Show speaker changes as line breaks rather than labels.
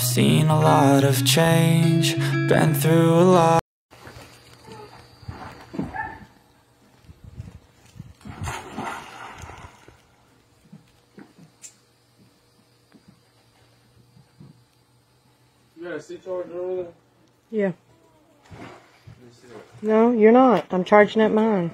I've seen a lot of change, been through a lot.
You got charger?
Yeah. No, you're not. I'm charging at mine.